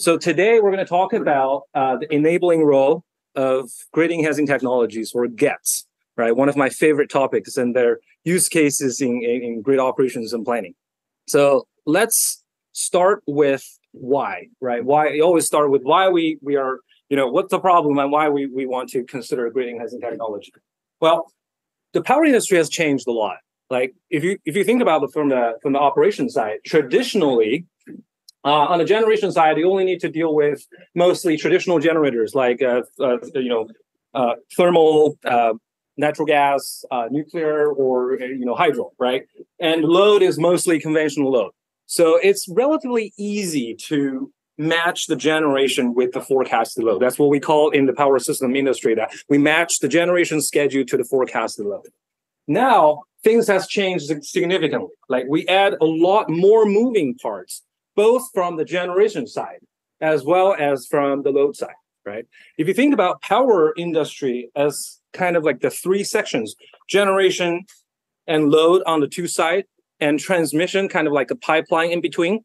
So today we're going to talk about uh, the enabling role of grid enhancing technologies or GETs, right? One of my favorite topics and their use cases in, in, grid operations and planning. So let's start with why, right? Why you always start with why we we are, you know, what's the problem and why we, we want to consider grid enhancing technology. Well, the power industry has changed a lot. Like if you if you think about it from the from the operation side, traditionally, uh, on the generation side, you only need to deal with mostly traditional generators like uh, uh, you know uh, thermal, uh, natural gas, uh, nuclear, or you know hydro, right? And load is mostly conventional load, so it's relatively easy to match the generation with the forecasted load. That's what we call in the power system industry that we match the generation schedule to the forecasted load. Now things has changed significantly. Like we add a lot more moving parts, both from the generation side as well as from the load side, right? If you think about power industry as kind of like the three sections, generation and load on the two side, and transmission kind of like a pipeline in between.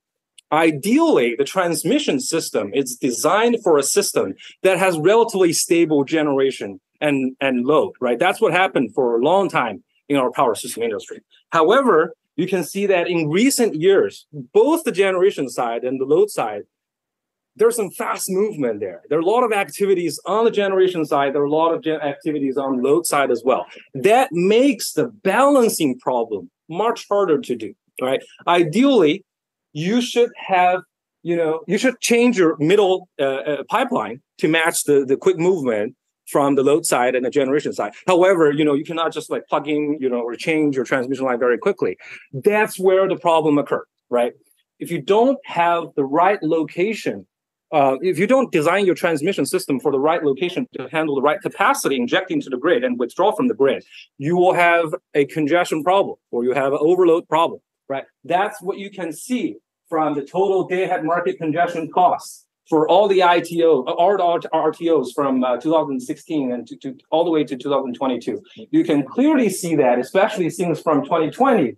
Ideally, the transmission system is designed for a system that has relatively stable generation and, and load, right? That's what happened for a long time in our power system industry. However, you can see that in recent years, both the generation side and the load side, there's some fast movement there. There are a lot of activities on the generation side. There are a lot of gen- activities on load side as well. That makes the balancing problem much harder to do. Right? Ideally, you should have, you know, you should change your middle uh, uh, pipeline to match the the quick movement from the load side and the generation side. However, you know, you cannot just like plug in, you know, or change your transmission line very quickly. That's where the problem occurs, right? If you don't have the right location, uh, if you don't design your transmission system for the right location to handle the right capacity injecting to the grid and withdraw from the grid, you will have a congestion problem or you have an overload problem, right? That's what you can see from the total day ahead market congestion costs for all the ITO, all the RTOs from uh, 2016 and to, to, all the way to 2022. You can clearly see that, especially since from 2020,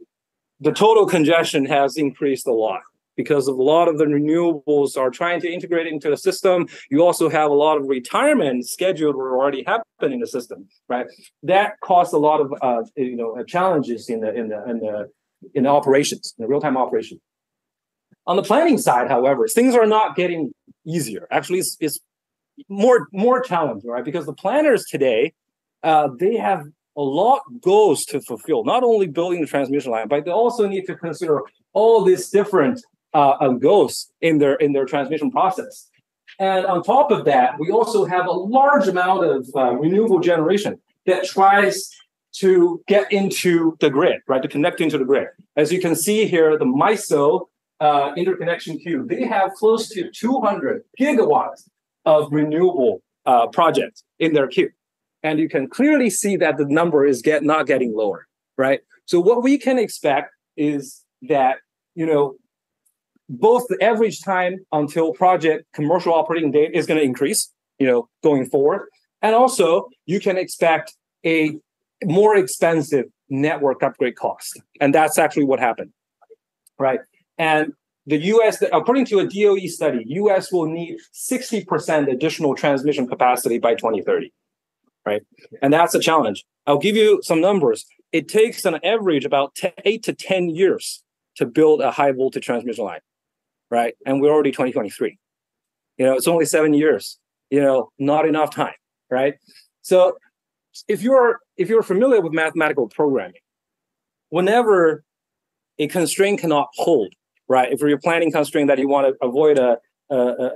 the total congestion has increased a lot because of a lot of the renewables are trying to integrate into the system. You also have a lot of retirement scheduled or already happened in the system, right? That caused a lot of uh, you know challenges in the in the in the in the operations, in the real time operation. On the planning side, however, things are not getting easier. Actually, it's, it's more more challenging, right? Because the planners today, uh, they have a lot goals to fulfill. Not only building the transmission line, but they also need to consider all these different uh, uh, goals in their in their transmission process. And on top of that, we also have a large amount of uh, renewable generation that tries to get into the grid, right? To connect into the grid. As you can see here, the MISO uh, interconnection queue, they have close to 200 gigawatts of renewable uh, projects in their queue. And you can clearly see that the number is get not getting lower, right? So what we can expect is that, you know, both the average time until project commercial operating date is going to increase, you know, going forward. And also you can expect a more expensive network upgrade cost. And that's actually what happened, right? And the US, according to a DOE study, US will need 60% additional transmission capacity by 2030. Right. And that's a challenge. I'll give you some numbers. It takes an average about 10, eight to 10 years to build a high voltage transmission line. Right. And we're already 2023. You know, it's only seven years, you know, not enough time. Right. So if you're if you're familiar with mathematical programming, whenever a constraint cannot hold, right? If you're planning constraint that you want to avoid a, a,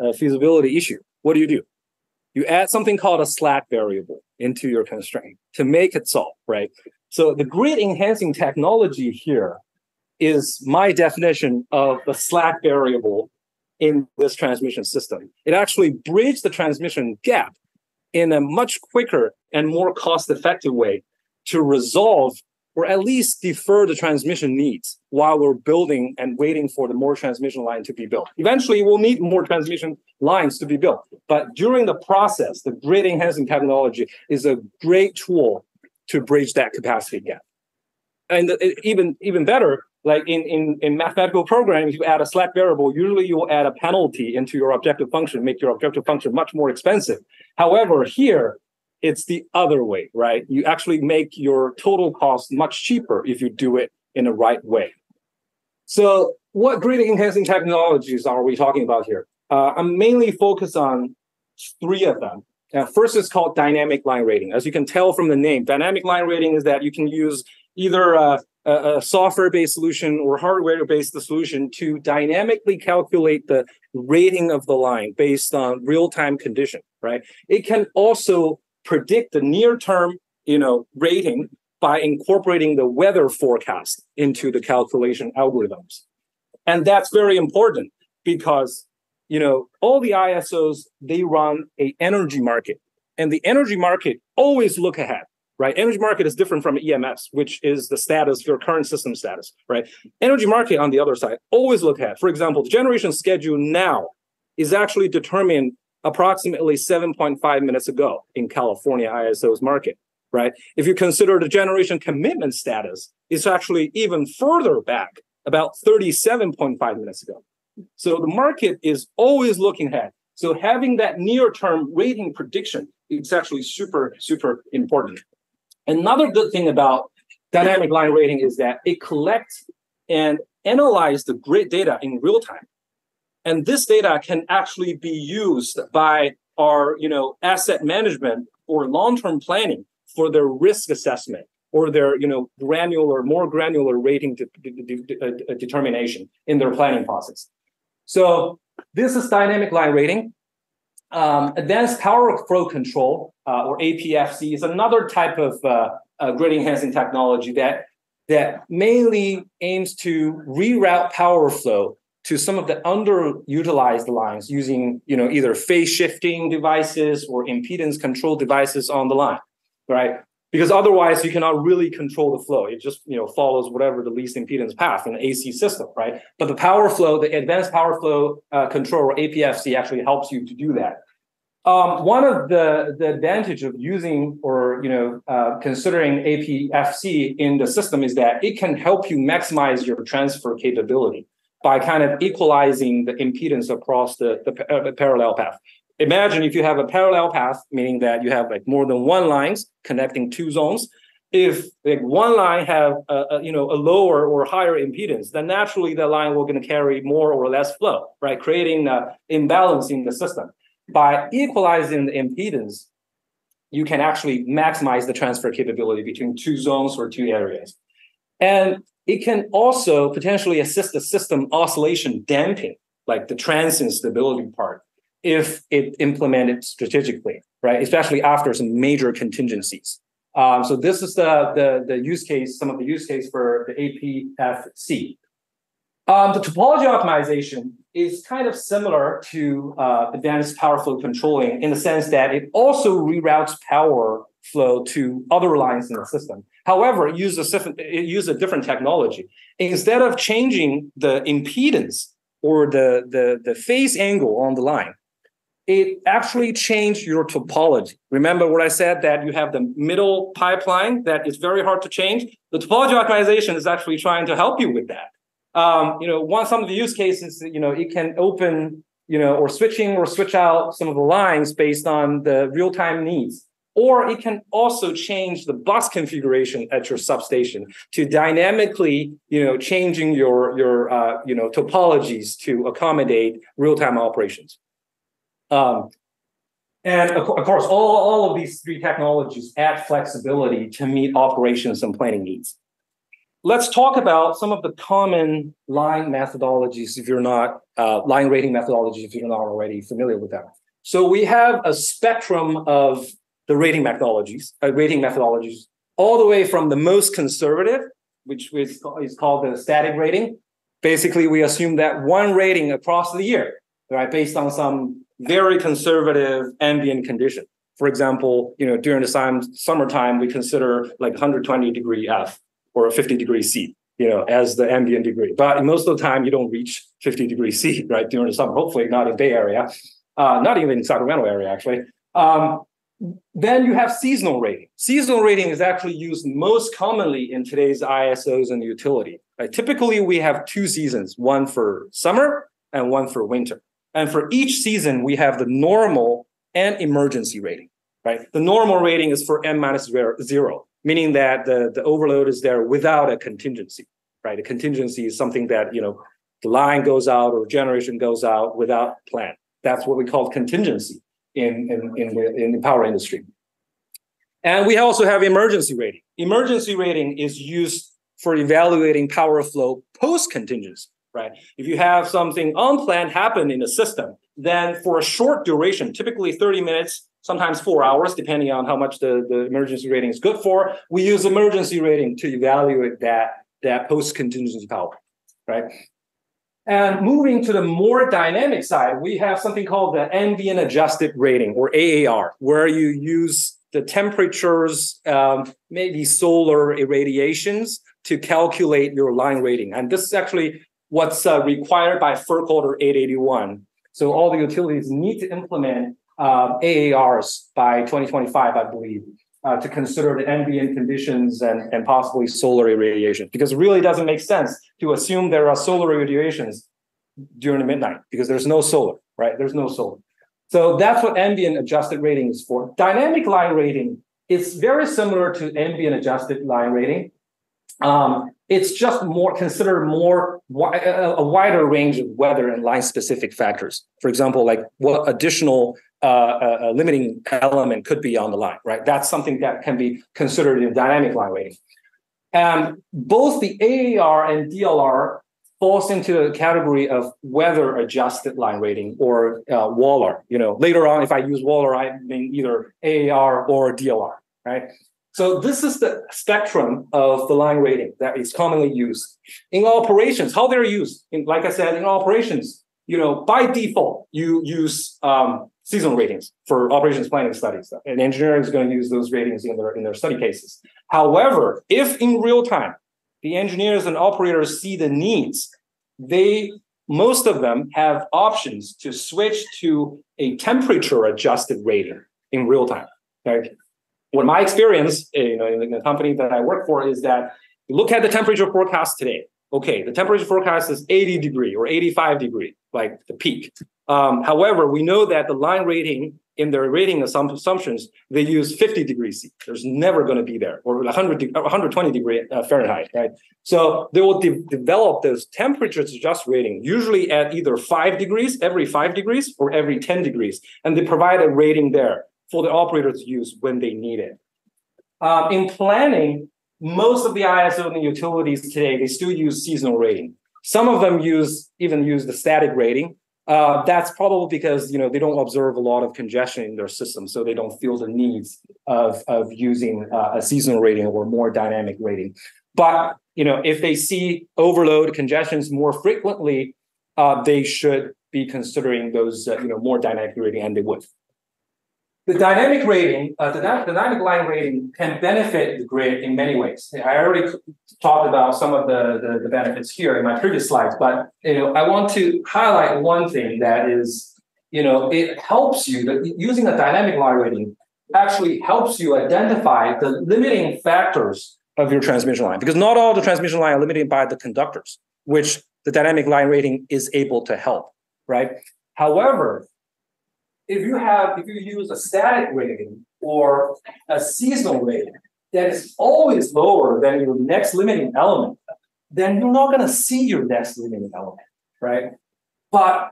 a feasibility issue, what do you do? You add something called a slack variable into your constraint to make it solve, right? So the grid enhancing technology here is my definition of the slack variable in this transmission system. It actually bridges the transmission gap in a much quicker and more cost effective way to resolve or at least defer the transmission needs while we're building and waiting for the more transmission line to be built. Eventually, we'll need more transmission lines to be built. But during the process, the grid enhancing technology is a great tool to bridge that capacity gap. And even, even better, like in, in, in mathematical programs, you add a slack variable, usually you'll add a penalty into your objective function, make your objective function much more expensive. However, here, it's the other way, right? You actually make your total cost much cheaper if you do it in the right way. So what grid enhancing technologies are we talking about here? Uh, I'm mainly focused on three of them. Uh, first is called dynamic line rating. As you can tell from the name, dynamic line rating is that you can use either a, a software-based solution or hardware-based solution to dynamically calculate the rating of the line based on real-time condition, right? It can also predict the near-term, you know, rating by incorporating the weather forecast into the calculation algorithms. And that's very important because you know all the ISOs they run a energy market, and the energy market always look ahead right? Energy market is different from EMS, which is the status, your current system status, right? Energy market on the other side, always look ahead. For example, the generation schedule now is actually determined approximately 7.5 minutes ago in California ISO's market, right? If you consider the generation commitment status, it's actually even further back, about 37.5 minutes ago. So the market is always looking ahead. So having that near-term rating prediction is actually super, super important. Another good thing about dynamic line rating is that it collects and analyzes the grid data in real time. And this data can actually be used by our you know, asset management or long-term planning for their risk assessment or their you know, granular, or more granular rating de- de- de- uh, determination in their planning process. So this is dynamic line rating. Um, advanced power flow control, uh, or APFC, is another type of uh, uh, grid enhancing technology that that mainly aims to reroute power flow to some of the underutilized lines using you know either phase shifting devices or impedance control devices on the line, right? Because otherwise you cannot really control the flow. It just you know follows whatever the least impedance path in the AC system, right? But the power flow, the advanced power flow uh, control or APFC actually helps you to do that. Um, one of the, the advantage of using or you know uh, considering APFC in the system is that it can help you maximize your transfer capability by kind of equalizing the impedance across the, the, uh, parallel path. Imagine if you have a parallel path, meaning that you have like more than one lines connecting two zones. If like one line have a, a you know a lower or higher impedance, then naturally the line will going to carry more or less flow, right? Creating uh, imbalance in the system by equalizing the impedance, you can actually maximize the transfer capability between two zones or two areas. And it can also potentially assist the system oscillation damping, like the transient stability part, if it implemented strategically, right? Especially after some major contingencies. Um, so this is the, the, the use case, some of the use case for the APFC. Um, the topology optimization is kind of similar to uh, advanced power flow controlling in the sense that it also reroutes power flow to other lines in the system. However, it uses a, a different technology. Instead of changing the impedance or the, the, the phase angle on the line, it actually changed your topology. Remember what I said that you have the middle pipeline that is very hard to change? The topology optimization is actually trying to help you with that um, you know, one some of the use cases, you know, it can open, you know, or switching or switch out some of the lines based on the real time needs. Or it can also change the bus configuration at your substation to dynamically, you know, changing your your uh, you know topologies to accommodate real time operations. Um, and of, of course, all, all of these three technologies add flexibility to meet operations and planning needs let's talk about some of the common line methodologies if you're not uh, line rating methodologies if you're not already familiar with them so we have a spectrum of the rating methodologies uh, rating methodologies all the way from the most conservative which is, is called the static rating basically we assume that one rating across the year right based on some very conservative ambient condition for example you know during the time, summertime we consider like 120 degree f or a 50 degree C, you know, as the ambient degree. But most of the time, you don't reach 50 degree C, right, during the summer. Hopefully, not in Bay Area, uh, not even in Sacramento area, actually. Um, then you have seasonal rating. Seasonal rating is actually used most commonly in today's ISOs and utility. Typically, we have two seasons, one for summer and one for winter. And for each season, we have the normal and emergency rating. Right? The normal rating is for n minus zero, meaning that the, the overload is there without a contingency. Right? A contingency is something that you know the line goes out or generation goes out without plan. That's what we call contingency in, in, in, the, in the power industry. And we also have emergency rating. Emergency rating is used for evaluating power flow post contingency, right? If you have something unplanned happen in the system, then for a short duration, typically 30 minutes, sometimes four hours, depending on how much the, the emergency rating is good for, we use emergency rating to evaluate that, that post contingency power, right? And moving to the more dynamic side, we have something called the ambient adjusted rating or AAR, where you use the temperatures, um, maybe solar irradiations to calculate your line rating. And this is actually what's uh, required by FERC Order 881. So all the utilities need to implement uh, AARs by 2025, I believe, uh, to consider the ambient conditions and, and possibly solar irradiation. Because it really doesn't make sense to assume there are solar irradiations during the midnight because there's no solar, right? There's no solar. So that's what ambient adjusted rating is for. Dynamic line rating is very similar to ambient adjusted line rating. Um, it's just more considered more a wider range of weather and line specific factors. For example, like what additional uh, uh, limiting element could be on the line, right? That's something that can be considered in dynamic line rating. And both the AAR and DLR falls into the category of weather adjusted line rating or uh, WALR. You know, later on, if I use WALR, I mean either AAR or DLR, right? So this is the spectrum of the line rating that is commonly used in operations. How they're used, in, like I said, in operations, you know, by default, you use um, seasonal ratings for operations planning studies, and engineering is going to use those ratings in their in their study cases. However, if in real time the engineers and operators see the needs, they most of them have options to switch to a temperature adjusted rating in real time. Okay. What my experience eh, you know, in the company that I work for is that look at the temperature forecast today. Okay, the temperature forecast is 80 degree or 85 degree, like the peak. Um, however, we know that the line rating in their rating assumptions, they use 50 degrees C. There's never going to be there, or 100, 120 degree uh, Fahrenheit, right? So they will de- develop those temperatures adjust rating, usually at either five degrees, every five degrees, or every 10 degrees. And they provide a rating there for the operator to use when they need it. Uh, in planning, most of the ISO and the utilities today, they still use seasonal rating. Some of them use even use the static rating, uh, that's probably because you know they don't observe a lot of congestion in their system, so they don't feel the needs of of using uh, a seasonal rating or more dynamic rating. But you know, if they see overload congestions more frequently, uh, they should be considering those uh, you know more dynamic rating, and they would. The dynamic rating, uh, the, dynamic line rating can benefit the grid in many ways. I already talked about some of the, the, the, benefits here in my previous slides, but you know, I want to highlight one thing that is, you know, it helps you, that using a dynamic line rating actually helps you identify the limiting factors of your transmission line, because not all the transmission line are limited by the conductors, which the dynamic line rating is able to help, right? However, if you have, if you use a static rating or a seasonal rating that is always lower than your next limiting element, then you're not going to see your next limiting element, right? But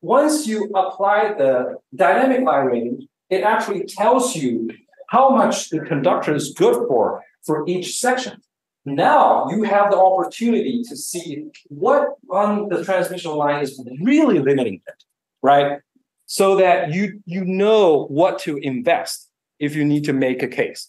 once you apply the dynamic line rating, it actually tells you how much the conductor is good for for each section. Now you have the opportunity to see what on the transmission line is really limiting it, right? So that you you know what to invest if you need to make a case.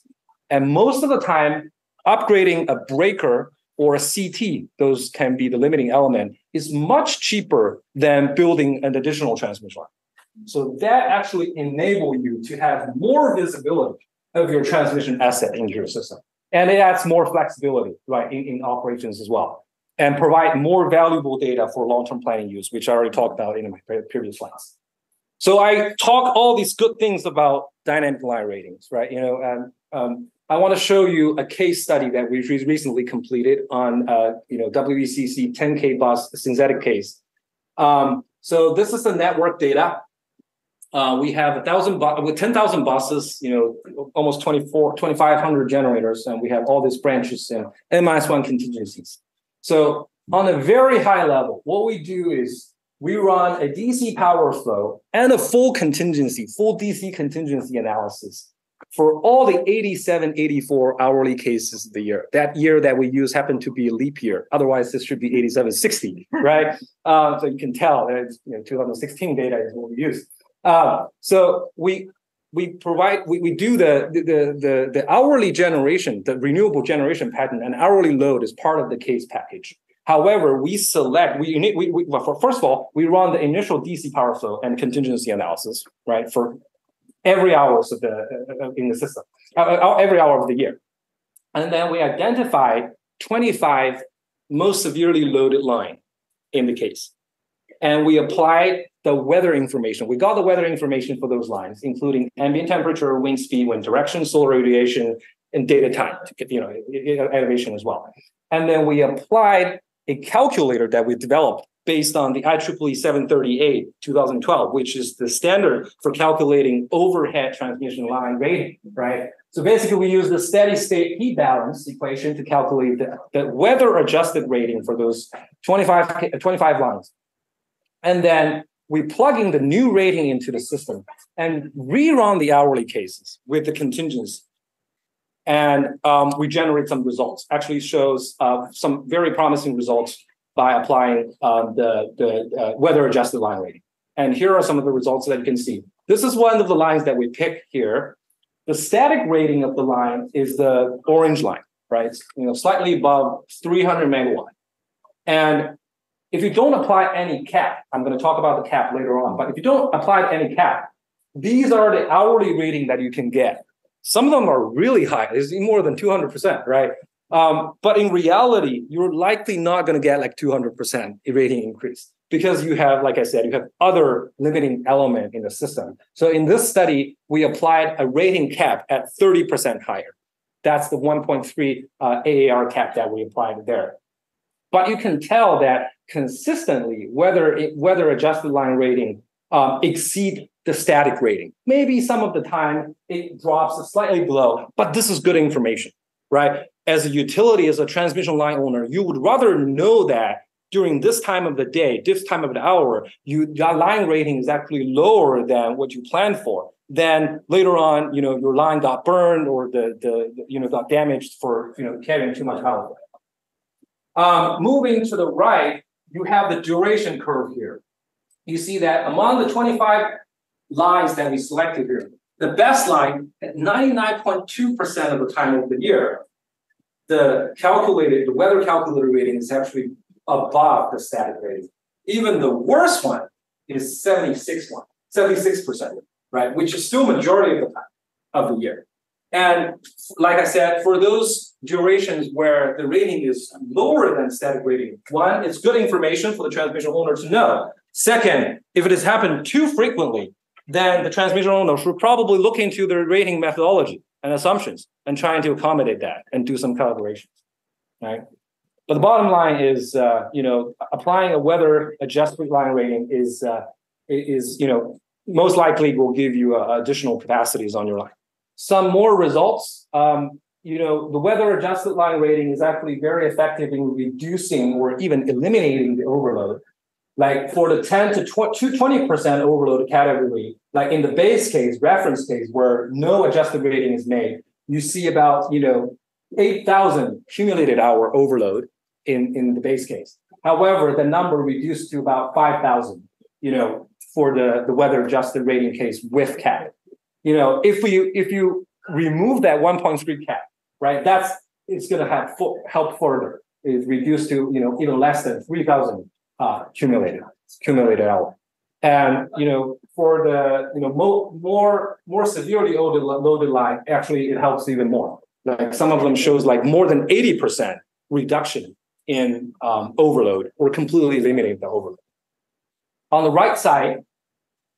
And most of the time, upgrading a breaker or a CT, those can be the limiting element, is much cheaper than building an additional transmission line. So that actually enable you to have more visibility of your transmission asset into your system. And it adds more flexibility right, in, in operations as well. And provide more valuable data for long-term planning use, which I already talked about in my previous slides. So I talk all these good things about dynamic line ratings, right? You know, and um, I want to show you a case study that we recently completed on, uh, you know, WECC 10K bus synthetic case. Um, so this is the network data. Uh, we have a thousand bu- with 10,000 buses, you know, almost 24, 2,500 generators, and we have all these branches and N minus one contingencies. So on a very high level, what we do is we run a DC power flow and a full contingency, full DC contingency analysis for all the 87, 84 hourly cases of the year. That year that we use happened to be a leap year. Otherwise, this should be 87, 60, right? uh, so you can tell that it's, you know, 2016 data is what we use. Uh, so we we provide we, we do the, the the the hourly generation, the renewable generation pattern, and hourly load is part of the case package. However, we select we, we, we well, for, first of all we run the initial DC power flow and contingency analysis right for every hours of the uh, uh in the system uh, uh, every hour of the year, and then we identify 25 most severely loaded line in the case, and we apply the weather information. We got the weather information for those lines, including ambient temperature, wind speed, wind direction, solar radiation, and data time, you know, elevation as well. And then we applied a calculator that we developed based on the IEEE 738 2012, which is the standard for calculating overhead transmission line rating, right? So basically, we use the steady state heat balance equation to calculate the, the weather adjusted rating for those 25, 25 lines. And then we plug in the new rating into the system and rerun the hourly cases with the contingency. And um, we generate some results. Actually, shows uh, some very promising results by applying uh, the, the uh, weather adjusted line rating. And here are some of the results that you can see. This is one of the lines that we pick here. The static rating of the line is the orange line, right? It's, you know, slightly above 300 megawatt. And if you don't apply any cap, I'm going to talk about the cap later on, but if you don't apply any cap, these are the hourly rating that you can get. Some of them are really high. It's more than 200%, right? Um, but in reality, you're likely not going to get like 200% rating increase because you have, like I said, you have other limiting element in the system. So in this study, we applied a rating cap at 30% higher. That's the 1.3 uh, AAR cap that we applied there. But you can tell that consistently whether it, whether adjusted line rating um, exceed the static rating. Maybe some of the time it drops slightly below, but this is good information, right? As a utility, as a transmission line owner, you would rather know that during this time of the day, this time of the hour, you your line rating is actually lower than what you planned for. Then later on, you know, your line got burned or the the you know got damaged for you know carrying too much power. Um, moving to the right, you have the duration curve here. You see that among the 25 lines that we selected here, the best line at 99.2% of the time of the year, the calculated, the weather calculator rating is actually above the static rating. Even the worst one is 76 one, 76%, right? Which is still majority of the time of the year. And like I said, for those durations where the rating is lower than static rating, one, it's good information for the transmission owner to know. Second, if it has happened too frequently, then the transmission owner should probably look into their rating methodology and assumptions and trying to accommodate that and do some calibrations, right? But the bottom line is, uh, you know, applying a weather adjusted line rating is, uh, is, you know, most likely will give you uh, additional capacities on your line. Some more results. Um, you know, the weather adjusted line rating is actually very effective in reducing or even eliminating the overload. Like for the 10 to 20% overload category, like in the base case, reference case, where no adjusted rating is made, you see about, you know, 8,000 cumulated hour overload in, in the base case. However, the number reduced to about 5,000, you know, for the, the weather adjusted rating case with cap you know, if we if you remove that 1.3 cap, right, that's it's going to have help further. It's reduced to you know even less than 3,000 uh, cumulated cumulated hour. And you know, for the you know mo- more more severely loaded, loaded line, actually it helps even more. Like some of them shows like more than 80% reduction in um, overload or completely eliminating the overload. On the right side,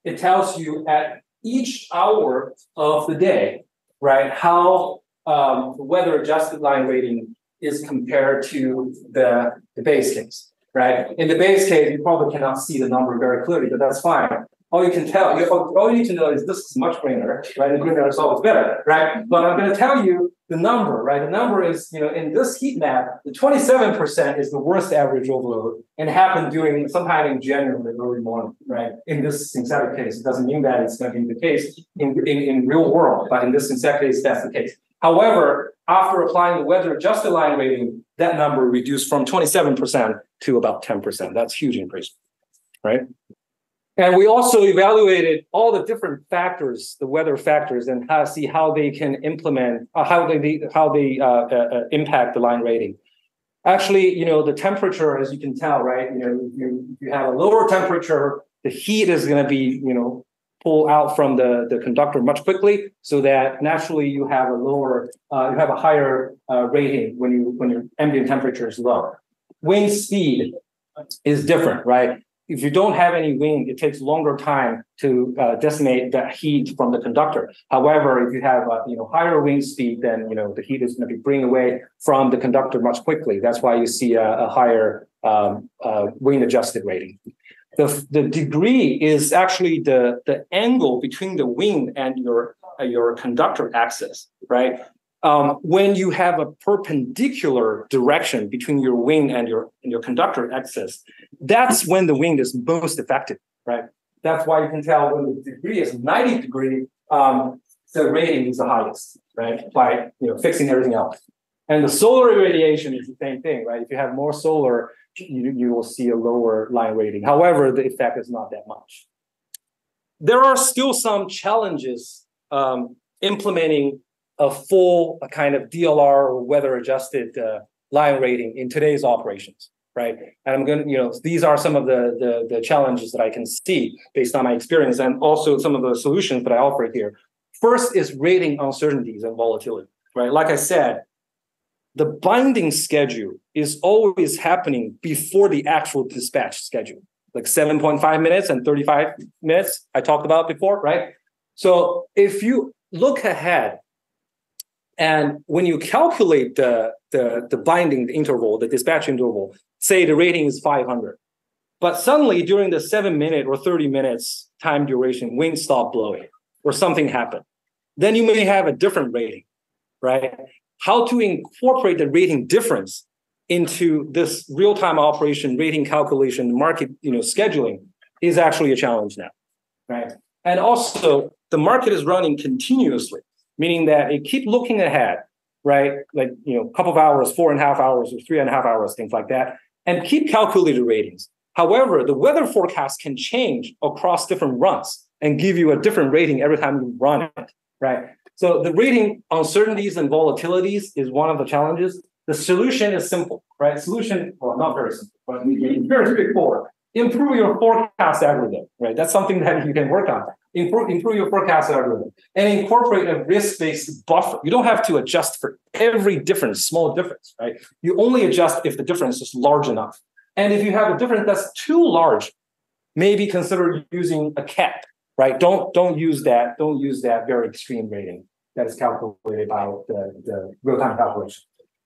it tells you at each hour of the day, right, how um, weather adjusted line rating is compared to the, the base case, right? In the base case, you probably cannot see the number very clearly, but that's fine all you can tell, you, all you need to know is this is much greener, right? The greener is always better, right? But I'm going to tell you the number, right? The number is, you know, in this heat map, the 27% is the worst average overload and happened during sometime in January, early morning, right? In this synthetic case, it doesn't mean that it's going to be the case in, in, in real world, but in this synthetic case, that's the case. However, after applying the weather adjusted line rating, that number reduced from 27% to about 10%. That's huge increase, right? And we also evaluated all the different factors, the weather factors, and how see how they can implement, uh, how they how they uh, uh, uh, impact the line rating. Actually, you know, the temperature, as you can tell, right? You know, if you, if you have a lower temperature, the heat is going to be, you know, pull out from the, the conductor much quickly, so that naturally you have a lower, uh, you have a higher uh, rating when you when your ambient temperature is lower Wind speed is different, right? if you don't have any wind, it takes longer time to uh, decimate the heat from the conductor. However, if you have a you know higher wind speed, then you know the heat is going to be bring away from the conductor much quickly. That's why you see a, a higher um, uh, wind adjusted rating. The, the degree is actually the, the angle between the wing and your uh, your conductor axis, right? um, when you have a perpendicular direction between your wing and your and your conductor axis, that's when the wing is most effective, right? That's why you can tell when the degree is 90 degree, um, the rating is the highest, right? By you know fixing everything else. And the solar irradiation is the same thing, right? If you have more solar, you, you will see a lower line rating. However, the effect is not that much. There are still some challenges um, implementing a full a kind of DLR or weather adjusted uh, line rating in today's operations, right? And I'm going to, you know, these are some of the, the, the challenges that I can see based on my experience and also some of the solutions that I offer here. First is rating uncertainties and volatility, right? Like I said, the binding schedule is always happening before the actual dispatch schedule, like 7.5 minutes and 35 minutes I talked about before, right? So if you look ahead and when you calculate the, the, the binding interval, the dispatch interval, say the rating is 500, but suddenly during the seven minute or 30 minutes time duration, wind stop blowing or something happened, then you may have a different rating, right? How to incorporate the rating difference into this real-time operation rating calculation market you know scheduling is actually a challenge now right and also the market is running continuously meaning that it keep looking ahead, right? Like, you know, a couple of hours, four and a half hours, or three and a half hours, things like that, and keep calculating ratings. However, the weather forecast can change across different runs and give you a different rating every time you run it, right? So the reading uncertainties and volatilities is one of the challenges. The solution is simple, right? Solution, well, not very simple, but very straightforward. Improve your forecast algorithm, right? That's something that you can work on improve, improve your forecast algorithm, and incorporate a risk-based buffer. You don't have to adjust for every difference, small difference, right? You only adjust if the difference is large enough. And if you have a difference that's too large, maybe consider using a cap, right? Don't don't use that. Don't use that very extreme rating that is calculated by the, the real-time calculation.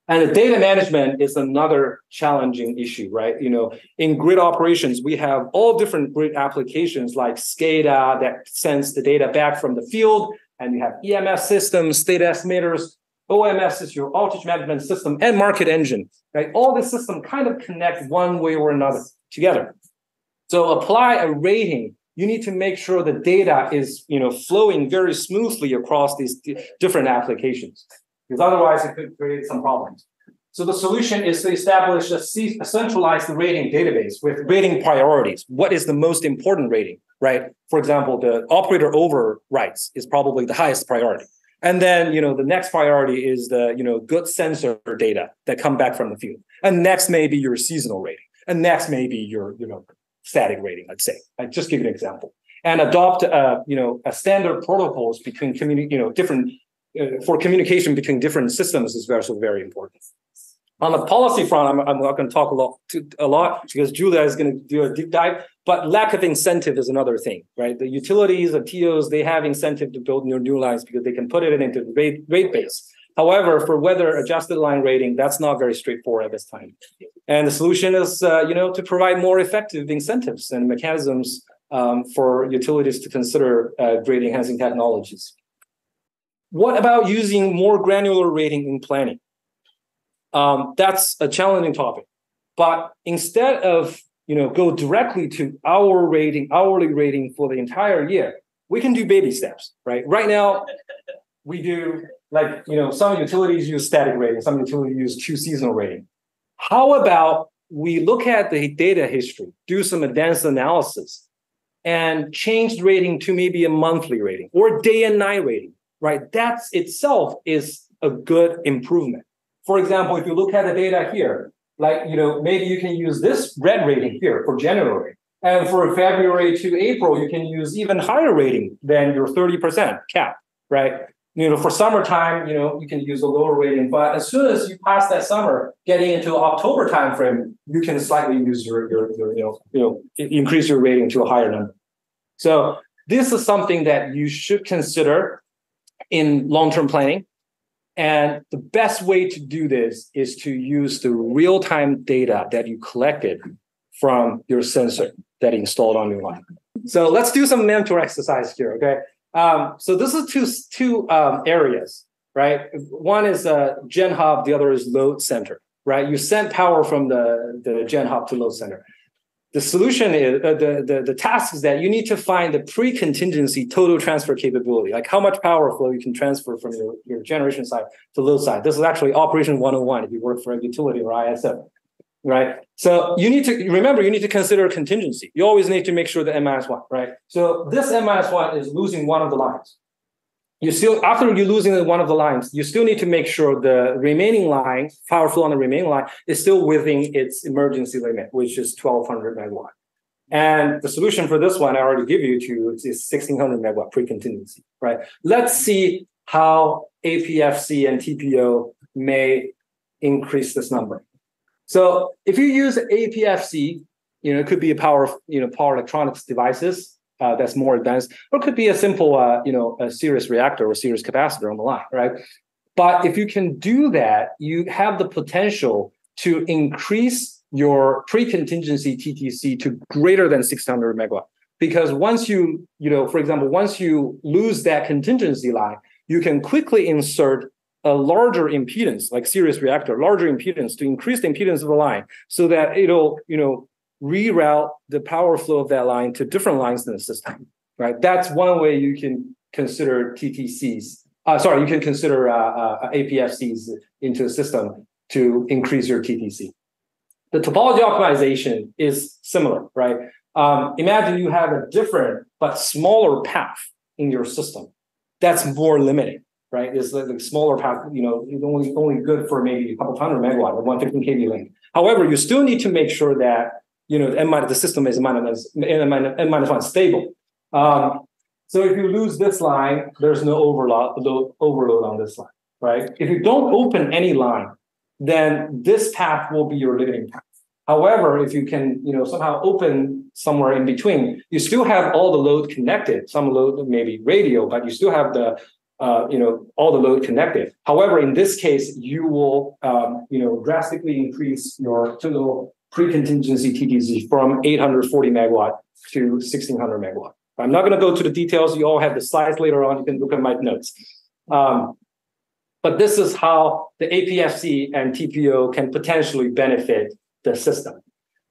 And the data management is another challenging issue, right? You know, in grid operations, we have all different grid applications like SCADA that sends the data back from the field, and you have EMS systems, state estimators, OMS is your outage management system, and market engine, right? All the system kind of connect one way or another together. So apply a rating. You need to make sure the data is, you know, flowing very smoothly across these different applications because otherwise it could create some problems. So the solution is to establish a, centralized rating database with rating priorities. What is the most important rating, right? For example, the operator overrides is probably the highest priority. And then, you know, the next priority is the, you know, good sensor data that come back from the field. And next may be your seasonal rating. And next may be your, you know, static rating, let's say. I just give you an example. And adopt, uh, you know, a standard protocols between community, you know, different uh, for communication between different systems is also very important. On the policy front, I'm, I'm not going to talk a lot, to, a lot because Julia is going to do a deep dive. But lack of incentive is another thing, right? The utilities, the TOs, they have incentive to build new new lines because they can put it into rate, rate base. However, for weather adjusted line rating, that's not very straightforward at this time. And the solution is, uh, you know, to provide more effective incentives and mechanisms um, for utilities to consider uh, grid enhancing technologies. What about using more granular rating in planning? Um, that's a challenging topic. But instead of you know go directly to our rating, hourly rating for the entire year, we can do baby steps, right? Right now, we do like you know some utilities use static rating, some utilities use two seasonal rating. How about we look at the data history, do some advanced analysis, and change the rating to maybe a monthly rating or day and night rating, right? That itself is a good improvement. For example, if you look at the data here, like, you know, maybe you can use this red rating here for January. And for February to April, you can use even higher rating than your 30% cap, right? You know, for summertime, you know, you can use a lower rating. But as soon as you pass that summer, getting into October timeframe, you can slightly use your, your, your you know, you know, increase your rating to a higher number. So this is something that you should consider in long-term planning and the best way to do this is to use the real time data that you collected from your sensor that installed on your line. So let's do some mentor exercise here, okay? Um, so this is two, two um, areas, right? One is a gen hub, the other is load center, right? You send power from the, the gen hub to load center the solution is uh, the, the the task is that you need to find the pre-contingency total transfer capability like how much power flow you can transfer from your, your generation side to load side this is actually operation 101 if you work for a utility or iso right so you need to remember you need to consider contingency you always need to make sure the n minus one right so this n minus one is losing one of the lines you still after you losing one of the lines, you still need to make sure the remaining line, power flow on the remaining line, is still within its emergency limit, which is 1200 megawatt. And the solution for this one I already give you to is 1600 megawatt pre-contingency, right? Let's see how APFC and TPO may increase this number. So if you use APFC, you know, it could be a power, you know, power electronics devices uh, that's more advanced, or it could be a simple, uh, you know, a series reactor or series capacitor on the line, right? But if you can do that, you have the potential to increase your pre-contingency TTC to greater than 600 megawatt. Because once you, you know, for example, once you lose that contingency line, you can quickly insert a larger impedance, like series reactor, larger impedance to increase the impedance of the line so that it'll, you know, reroute the power flow of that line to different lines in the system, right? That's one way you can consider TTCs. Uh, sorry, you can consider uh, uh, APFCs into the system to increase your TTC. The topology optimization is similar, right? Um, imagine you have a different but smaller path in your system. That's more limiting, right? It's like the smaller path, you know, it's only only good for maybe a couple hundred megawatt or 115 kV link. However, you still need to make sure that you know, n minus the system is minus, n minus one stable. Um, so if you lose this line, there's no overload overload on this line, right? If you don't open any line, then this path will be your limiting path. However, if you can, you know, somehow open somewhere in between, you still have all the load connected. Some load maybe radial, but you still have the, uh, you know, all the load connected. However, in this case, you will, um, you know, drastically increase your total pre-contingency TTC from 840 megawatt to 1600 megawatt. I'm not going to go to the details. You all have the slides later on. You can look at my notes. Um, but this is how the APFC and TPO can potentially benefit the system.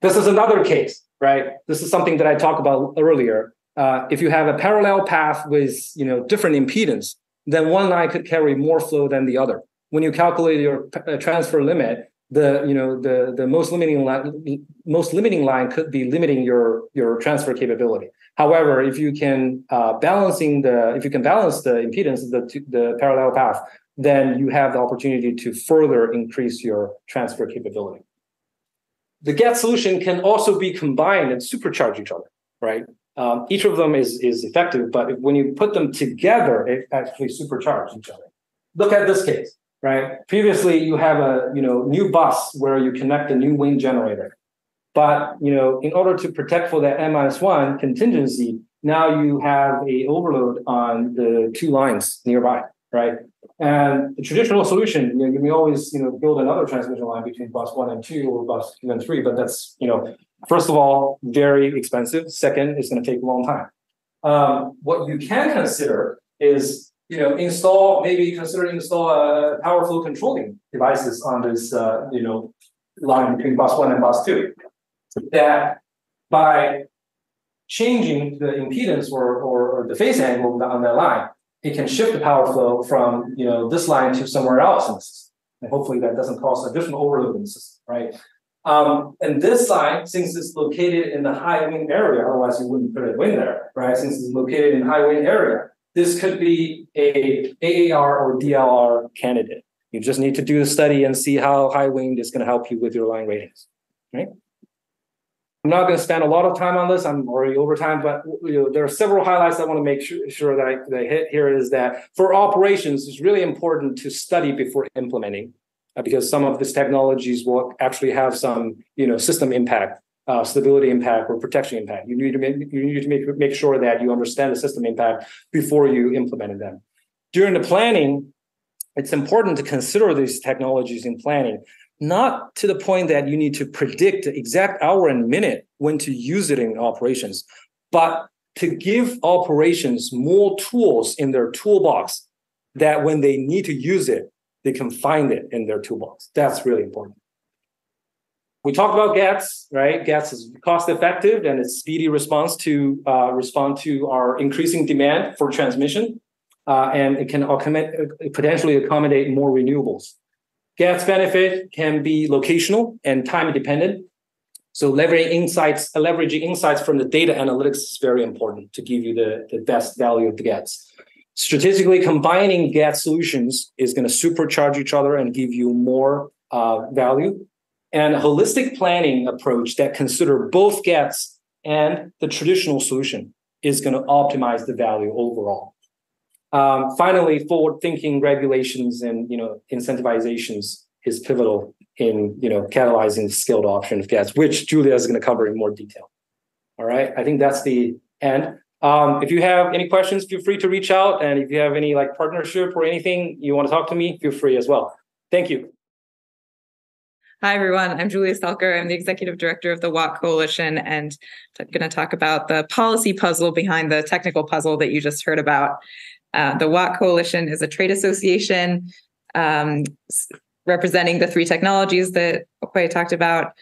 This is another case, right? This is something that I talked about earlier. Uh, if you have a parallel path with you know different impedance, then one line could carry more flow than the other. When you calculate your uh, transfer limit, the you know the the most limiting line most limiting line could be limiting your your transfer capability. However if you can uh, balancing the if you can balance the impedance of the the parallel path then you have the opportunity to further increase your transfer capability. The get solution can also be combined and supercharge each other right um, each of them is is effective but when you put them together it actually supercharges each other look at this case right? Previously, you have a you know new bus where you connect a new wind generator, but you know in order to protect for that n minus one contingency, now you have a overload on the two lines nearby, right? And the traditional solution, you know, you may always you know build another transmission line between bus one and two or bus two and three, but that's you know first of all very expensive. Second, it's going to take a long time. Um, what you can consider is you know install maybe consider install a power flow controlling devices on this uh, you know line between bus one and bus two. That by changing the impedance or, or, or the phase angle on that line, it can shift the power flow from you know this line to somewhere else in the system. And hopefully that doesn't cause additional overload in the system, right? Um, and this line, since it's located in the high wind area, otherwise you wouldn't put a wind there, right? Since it's located in high wind area, this could be a AAR or DLR candidate. You just need to do the study and see how high wind is going to help you with your line ratings, right? I'm not going to spend a lot of time on this. I'm already over time, but you know, there are several highlights I want to make sure, sure that, I, that I hit here is that for operations, it's really important to study before implementing because some of these technologies will actually have some you know, system impact, uh, stability impact, or protection impact. You need to, make, you need to make, make sure that you understand the system impact before you implement them. During the planning, it's important to consider these technologies in planning not to the point that you need to predict the exact hour and minute when to use it in operations, but to give operations more tools in their toolbox that when they need to use it, they can find it in their toolbox. That's really important. We talked about GETS, right? GETS is cost effective and it's speedy response to uh, respond to our increasing demand for transmission, uh, and it can potentially accommodate more renewables. GETS benefit can be locational and time dependent. So leveraging insights, leveraging insights from the data analytics is very important to give you the, the best value of the GETS. Strategically combining GETS solutions is going to supercharge each other and give you more uh, value. And a holistic planning approach that consider both GETS and the traditional solution is going to optimize the value overall. Um, finally, forward-thinking regulations and you know incentivizations is pivotal in you know catalyzing the adoption of GETS, which Julia is going to cover in more detail. All right, I think that's the end. Um, if you have any questions, feel free to reach out, and if you have any like partnership or anything you want to talk to me, feel free as well. Thank you. Hi, everyone. I'm Julia Selker. I'm the executive director of the WATT Coalition and I'm going to talk about the policy puzzle behind the technical puzzle that you just heard about. Uh, the WATT Coalition is a trade association um, representing the three technologies that Hui talked about.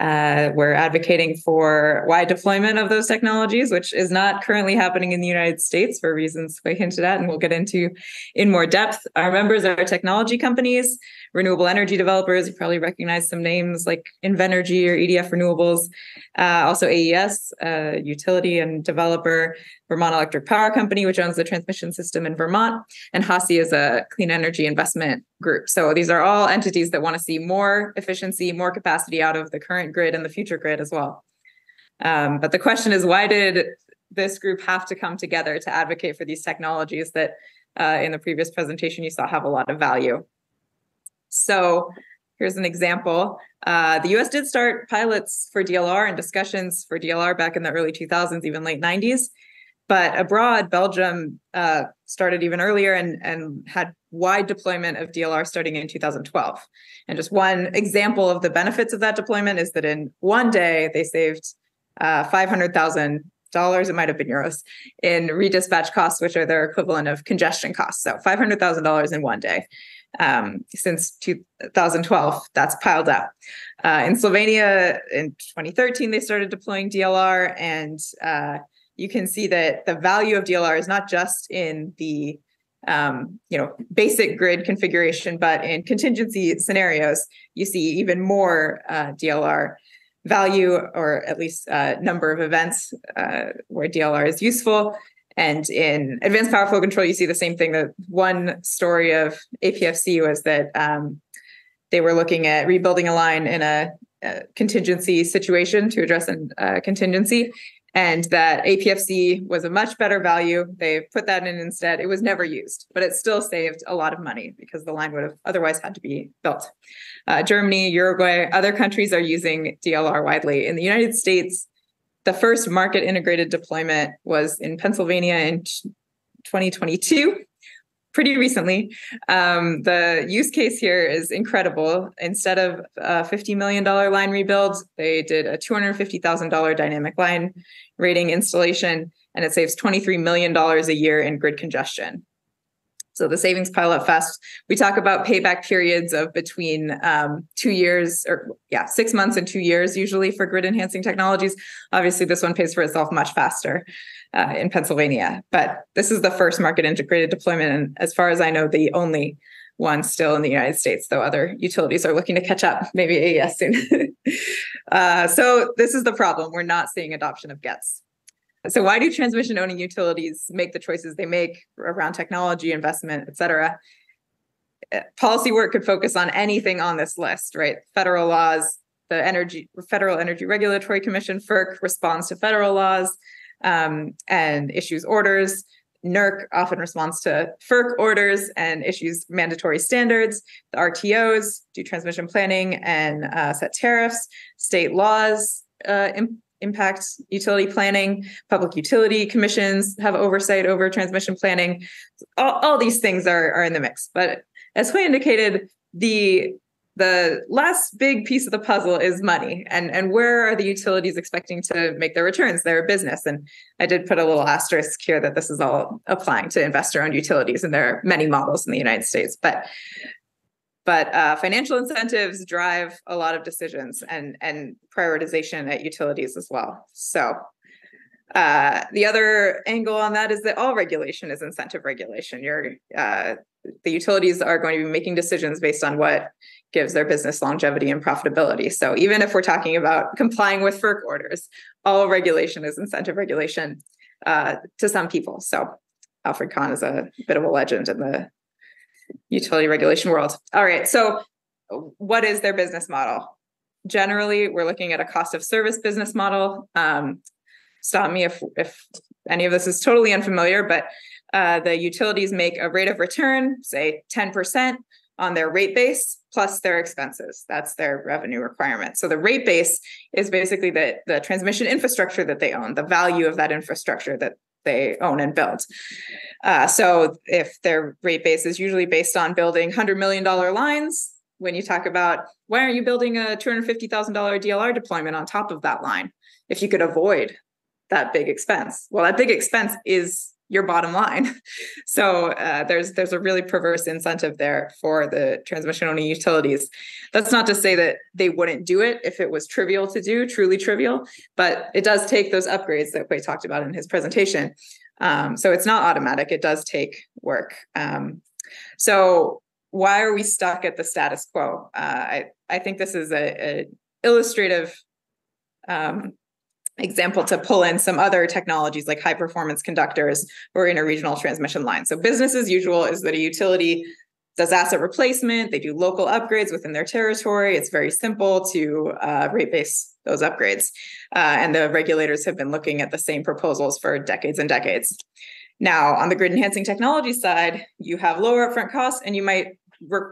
Uh, we're advocating for wide deployment of those technologies, which is not currently happening in the United States for reasons we hinted at, and we'll get into in more depth. Our members are technology companies, renewable energy developers. You probably recognize some names like Invenergy or EDF Renewables. Uh, also, AES, a utility and developer, Vermont Electric Power Company, which owns the transmission system in Vermont, and HASI is a clean energy investment group. So these are all entities that want to see more efficiency, more capacity out of the current grid and the future grid as well. Um, but the question is, why did this group have to come together to advocate for these technologies that uh, in the previous presentation you saw have a lot of value? So here's an example. Uh, the US did start pilots for DLR and discussions for DLR back in the early 2000s, even late 90s. But abroad, Belgium uh, started even earlier and, and had wide deployment of DLR starting in 2012. And just one example of the benefits of that deployment is that in one day, they saved uh, 500,000 dollars it might have been euros in redispatch costs which are their equivalent of congestion costs so $500000 in one day um, since 2012 that's piled up uh, in slovenia in 2013 they started deploying dlr and uh, you can see that the value of DLR is not just in the um, you know basic grid configuration, but in contingency scenarios, you see even more uh, DLR value, or at least uh, number of events uh, where DLR is useful. And in advanced power flow control, you see the same thing. The one story of APFC was that um, they were looking at rebuilding a line in a, a contingency situation to address a uh, contingency, and that APFC was a much better value. They put that in instead. It was never used, but it still saved a lot of money because the line would have otherwise had to be built. Uh, Germany, Uruguay, other countries are using DLR widely. In the United States, the first market integrated deployment was in Pennsylvania in 2022 pretty recently. Um, the use case here is incredible. Instead of a $50 million line rebuild, they did a $250,000 dynamic line rating installation, and it saves $23 million a year in grid congestion. So the savings pile up fast. We talk about payback periods of between um, two years or yeah, six months and two years usually for grid enhancing technologies. Obviously, this one pays for itself much faster uh, in Pennsylvania, but this is the first market integrated deployment, and as far as I know, the only one still in the United States. Though other utilities are looking to catch up, maybe AES soon. uh, so this is the problem. We're not seeing adoption of GETS. So why do transmission owning utilities make the choices they make around technology, investment, et cetera? Uh, policy work could focus on anything on this list, right? Federal laws, the energy Federal Energy Regulatory Commission, FERC responds to federal laws um, and issues orders. NERC often responds to FERC orders and issues mandatory standards. The RTOs do transmission planning and uh, set tariffs. State laws uh, impact utility planning. Public utility commissions have oversight over transmission planning. All, all these things are, are in the mix. But as Hui indicated, the the last big piece of the puzzle is money and and where are the utilities expecting to make their returns they're a business and i did put a little asterisk here that this is all applying to investor owned utilities and there are many models in the united states but but uh, financial incentives drive a lot of decisions and and prioritization at utilities as well. So uh, the other angle on that is that all regulation is incentive regulation. You're uh, the utilities are going to be making decisions based on what gives their business longevity and profitability. So even if we're talking about complying with FERC orders, all regulation is incentive regulation uh, to some people. So Alfred Kahn is a bit of a legend in the utility regulation world. All right. So, what is their business model? Generally, we're looking at a cost of service business model. Um, stop me if if any of this is totally unfamiliar, but uh, the utilities make a rate of return, say 10% on their rate base plus their expenses. That's their revenue requirement. So the rate base is basically the, the transmission infrastructure that they own, the value of that infrastructure that they own and build. Uh, so if their rate base is usually based on building $100 million lines, when you talk about why aren't you building a $250,000 DLR deployment on top of that line if you could avoid that big expense? Well, that big expense is your bottom line. So uh, there's there's a really perverse incentive there for the transmission owning utilities. That's not to say that they wouldn't do it if it was trivial to do, truly trivial, but it does take those upgrades that Hui talked about in his presentation. Um, so it's not automatic. It does take work. Um, so why are we stuck at the status quo? Uh, I I think this is a, a illustrative um, example to pull in some other technologies like high performance conductors or interregional transmission lines. So business as usual is that a utility does asset replacement, they do local upgrades within their territory. It's very simple to uh, rate base those upgrades. Uh, and the regulators have been looking at the same proposals for decades and decades. Now, on the grid enhancing technology side, you have lower upfront costs and you might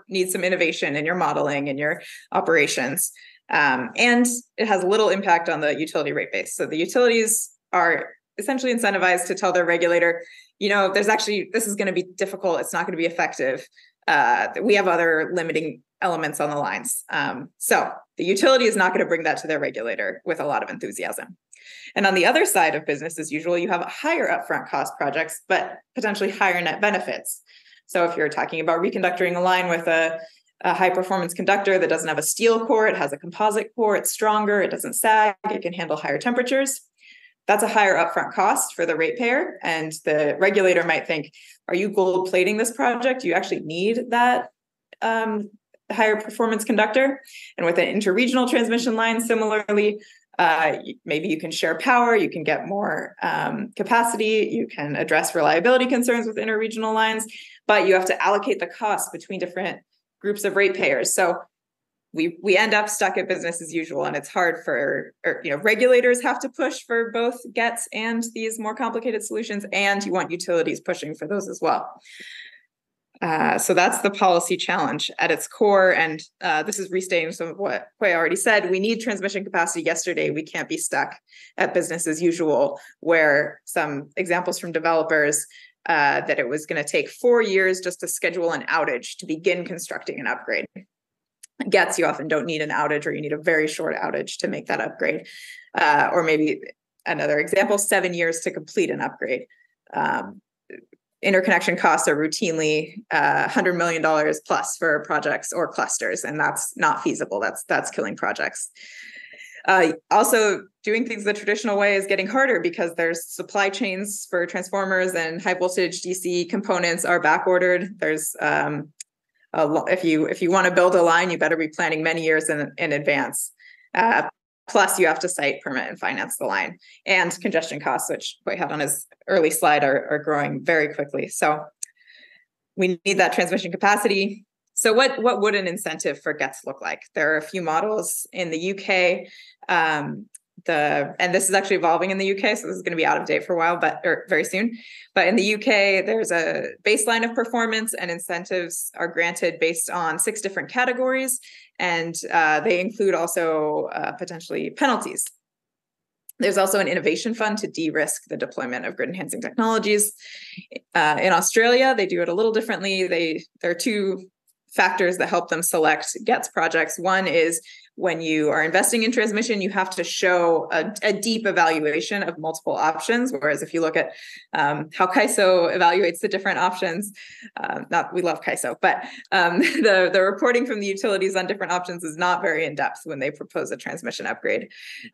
need some innovation in your modeling and your operations. Um, and it has little impact on the utility rate base. So the utilities are essentially incentivized to tell their regulator, you know, there's actually, this is going to be difficult. It's not going to be effective. Uh, we have other limiting elements on the lines. Um, so the utility is not going to bring that to their regulator with a lot of enthusiasm. And on the other side of business as usual, you have higher upfront cost projects, but potentially higher net benefits. So if you're talking about reconductoring a line with a a high performance conductor that doesn't have a steel core, it has a composite core, it's stronger, it doesn't sag, it can handle higher temperatures. That's a higher upfront cost for the ratepayer. And the regulator might think, are you gold plating this project? Do you actually need that um, higher performance conductor? And with an interregional transmission line, similarly, uh, maybe you can share power, you can get more um, capacity, you can address reliability concerns with interregional lines, but you have to allocate the cost between different groups of ratepayers. So we we end up stuck at business as usual and it's hard for or, you know regulators have to push for both GETS and these more complicated solutions and you want utilities pushing for those as well uh, so that's the policy challenge at its core. And uh, this is restating some of what i already said. We need transmission capacity. Yesterday we can't be stuck at business as usual where some examples from developers uh, that it was going to take four years just to schedule an outage to begin constructing an upgrade. GETS you often don't need an outage or you need a very short outage to make that upgrade. Uh, or maybe another example seven years to complete an upgrade. Um, interconnection costs are routinely uh, $100 million plus for projects or clusters and that's not feasible. That's that's killing projects. Uh, also doing things the traditional way is getting harder because there's supply chains for transformers and high voltage dc components are back ordered there's um, if you if you want to build a line, you better be planning many years in in advance. Uh, plus, you have to site permit and finance the line, and congestion costs, which Hui had on his early slide, are are growing very quickly. So we need that transmission capacity. So what what would an incentive for GETS look like? There are a few models in the UK. Um, the and this is actually evolving in the UK, so this is going to be out of date for a while, but or very soon. But in the UK, there's a baseline of performance, and incentives are granted based on six different categories, and uh, they include also uh, potentially penalties. There's also an innovation fund to de-risk the deployment of grid enhancing technologies. Uh, in Australia, they do it a little differently. They there are two factors that help them select GETS projects. One is when you are investing in transmission, you have to show a, a deep evaluation of multiple options. Whereas if you look at um, how CAISO evaluates the different options, um, not we love CAISO, but um, the, the reporting from the utilities on different options is not very in depth when they propose a transmission upgrade.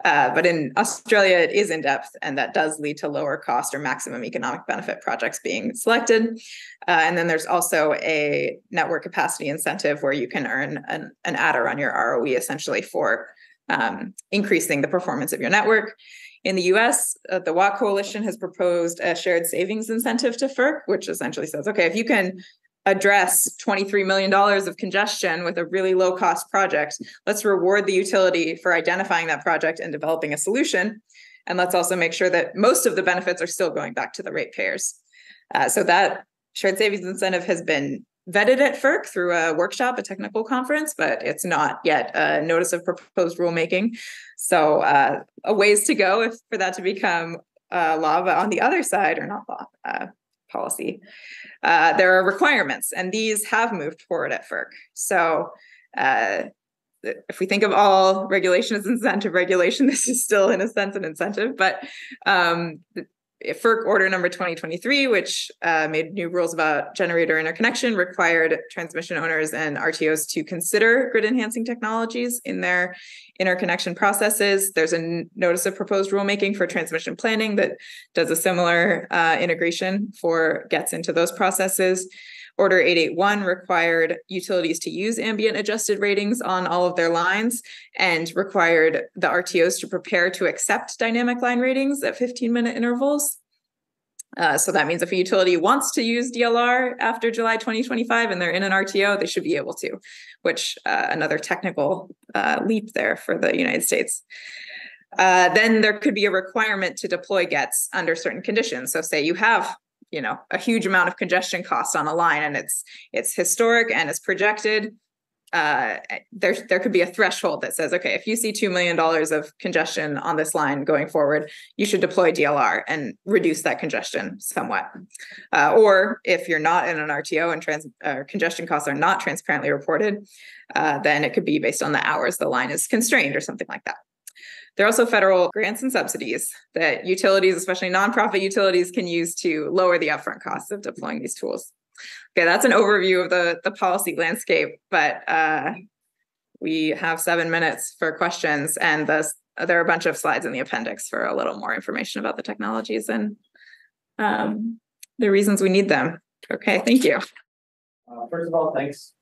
Uh, but in Australia, it is in depth, and that does lead to lower cost or maximum economic benefit projects being selected. Uh, and then there's also a network capacity incentive where you can earn an, an adder on your ROE essentially for um, increasing the performance of your network. In the US, uh, the WATT Coalition has proposed a shared savings incentive to FERC, which essentially says okay, if you can address $23 million of congestion with a really low cost project, let's reward the utility for identifying that project and developing a solution. And let's also make sure that most of the benefits are still going back to the ratepayers. Uh, so that shared savings incentive has been vetted at FERC through a workshop, a technical conference, but it's not yet a notice of proposed rulemaking. So uh, a ways to go if for that to become uh, law. But on the other side, or not law, uh, policy, uh, there are requirements, and these have moved forward at FERC. So uh, if we think of all regulation as incentive regulation, this is still in a sense an incentive, but um, FERC order number 2023, which uh, made new rules about generator interconnection, required transmission owners and RTOs to consider grid enhancing technologies in their interconnection processes. There's a notice of proposed rulemaking for transmission planning that does a similar uh, integration for GETS into those processes. Order 881 required utilities to use ambient adjusted ratings on all of their lines and required the RTOs to prepare to accept dynamic line ratings at 15 minute intervals. Uh, so that means if a utility wants to use DLR after July 2025 and they're in an RTO, they should be able to, which uh, another technical uh, leap there for the United States. Uh, then there could be a requirement to deploy GETS under certain conditions. So say you have you know a huge amount of congestion cost on a line and it's it's historic and it's projected uh, there there could be a threshold that says, okay, if you see two million dollars of congestion on this line going forward, you should deploy DLR and reduce that congestion somewhat. Uh, or if you're not in an RTO and trans, uh, congestion costs are not transparently reported, uh, then it could be based on the hours the line is constrained or something like that. There are also federal grants and subsidies that utilities, especially nonprofit utilities, can use to lower the upfront costs of deploying these tools. Okay, that's an overview of the, the policy landscape, but uh, we have seven minutes for questions, and the, there are a bunch of slides in the appendix for a little more information about the technologies and um, the reasons we need them. Okay, thank you. Uh, first of all, thanks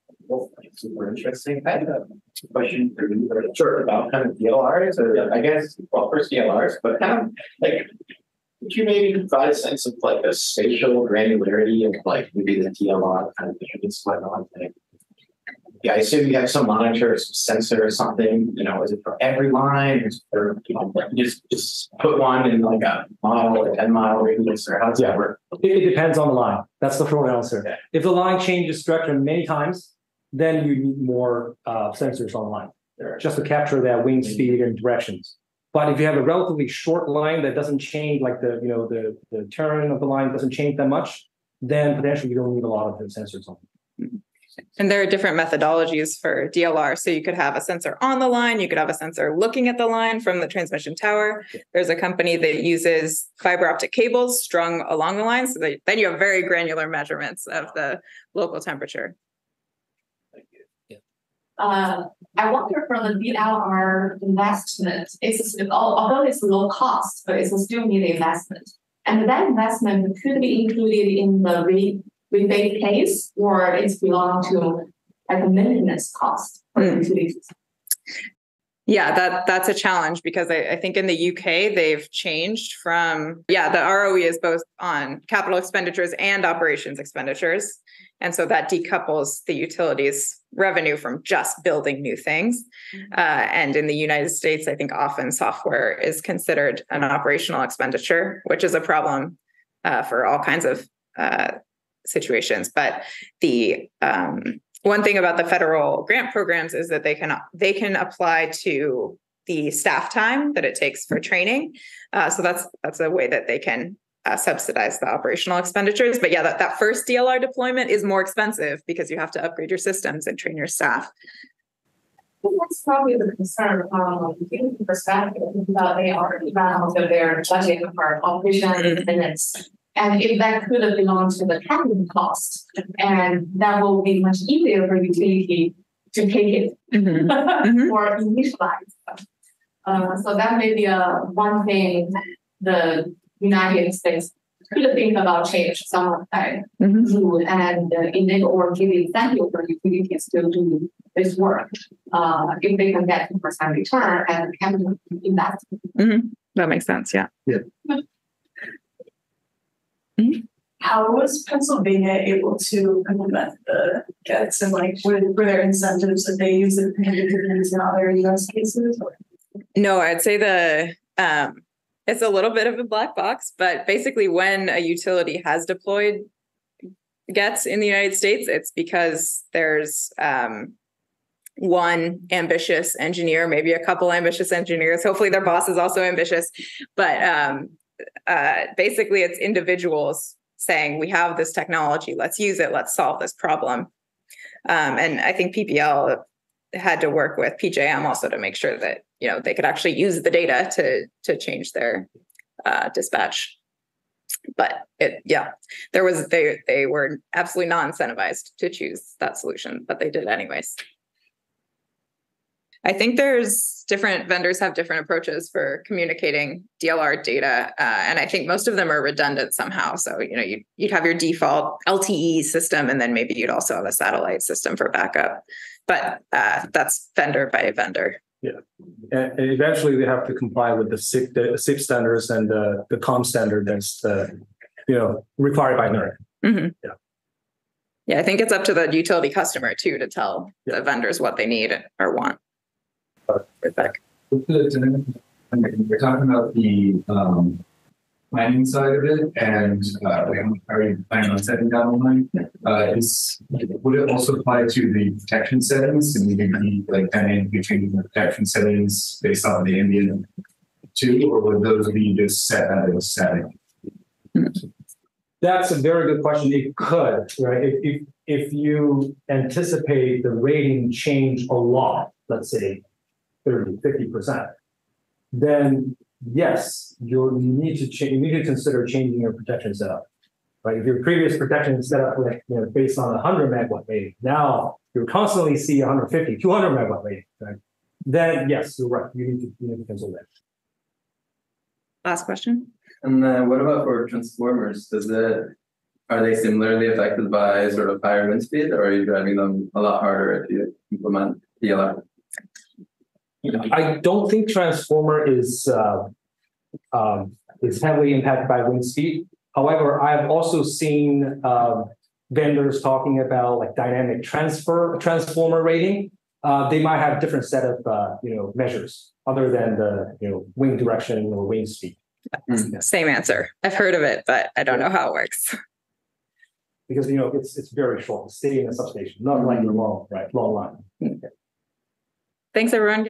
super interesting. I had a question for you, sure, about kind of DLRs, or I guess, well, first DLRs, but kind of like, could you maybe provide a sense of like a spatial granularity of like maybe the DLR kind of difference going on? Like, yeah, I assume you have some monitor, some sensor or something, you know, is it for every line? There, you know, just, just put one in like a mile or 10 mile radius or how does that work? It, it depends on the line. That's the short answer. Okay. If the line changes structure many times, then you need more uh, sensors online the just to capture that wind speed and directions. But if you have a relatively short line that doesn't change, like the you know the the turn of the line doesn't change that much, then potentially you don't need a lot of the sensors on. And there are different methodologies for DLR. So you could have a sensor on the line, you could have a sensor looking at the line from the transmission tower. There's a company that uses fiber optic cables strung along the line. So that then you have very granular measurements of the local temperature. Uh, I wonder for the DLR investment, it's although it's low cost, but it's still need investment. And that investment could be included in the re- rebate case, or it's belong to like a maintenance cost for Hmm. utilities. Yeah, that that's a challenge because I, I think in the UK they've changed from yeah, the ROE is both on capital expenditures and operations expenditures. And so that decouples the utilities revenue from just building new things. Uh, and in the United States, I think often software is considered an operational expenditure, which is a problem uh, for all kinds of uh, situations. But the um, one thing about the federal grant programs is that they can they can apply to the staff time that it takes for training. Uh, so that's that's a way that they can uh, subsidize the operational expenditures. But yeah, that, that first DLR deployment is more expensive because you have to upgrade your systems and train your staff. I think That's probably the concern from a human perspective, that they already out of their budget for operation and maintenance. And if that could have belonged to the capital cost, and that will be much easier for utility to take it Mhm. or initialize. Uh, so that may be a one thing the United States could think about change some of that Mhm. do and uh, enable or give incentive for utilities to do this work. Uh, if they can get two percent return and capital investment. That makes sense. Yeah. Yeah. How was Pennsylvania able to implement the GETS and like were, were there incentives that they use that they use in other US cases? Or? No, I'd say the um, it's a little bit of a black box, but basically, when a utility has deployed GETS in the United States, it's because there's um, one ambitious engineer, maybe a couple ambitious engineers. Hopefully, their boss is also ambitious, but um, uh, basically, it's individuals saying, "We have this technology. Let's use it. Let's solve this problem." Um, and I think PPL had to work with PJM also to make sure that you know they could actually use the data to to change their uh, dispatch. But it, yeah, there was they they were absolutely not incentivized to choose that solution, but they did anyways. I think there's different vendors have different approaches for communicating DLR data, uh, and I think most of them are redundant somehow. So you know you'd, you'd have your default LTE system, and then maybe you'd also have a satellite system for backup. But uh, that's vendor by vendor. And, and eventually they have to comply with the CIP, the CIP standards and the, the COM standard that's uh, you know required by NERC. Mhm. Yeah. Yeah, I think it's up to the utility customer too to tell Yeah. the vendors what they need or want. Right back. We're talking about the um planning side of it and uh are you planning on setting down a line? Uh is would it also apply to the protection settings and we can be like dynamic between the protection settings based on the ambient too, or would those be just set at a setting? That's a very good question. It could, right? If, if, if you anticipate the rating change a lot, let's say 30, 50%, then yes, you're, you need to change, you need to consider changing your protection setup. Right? If your previous protection setup, like, you know, based on a hundred megawatt rating, now you constantly see 150, 200 megawatt rating, right? Then yes, you're right. You need to, you need to consider that. Last question. And then what about for transformers? Does it are they similarly affected by sort of higher wind speed or are you driving them a lot harder if you implement DLR? I don't think transformer is uh, um, is heavily impacted by wind speed. However, I've also seen um, vendors talking about like dynamic transfer transformer rating, uh, they might have different set of uh, you know measures other than the you know wing direction or wing speed. Same answer. I've heard of it, but I don't know how it works. Because you know it's it's very short, stay in a substation, not like a long right long line. Thanks, everyone.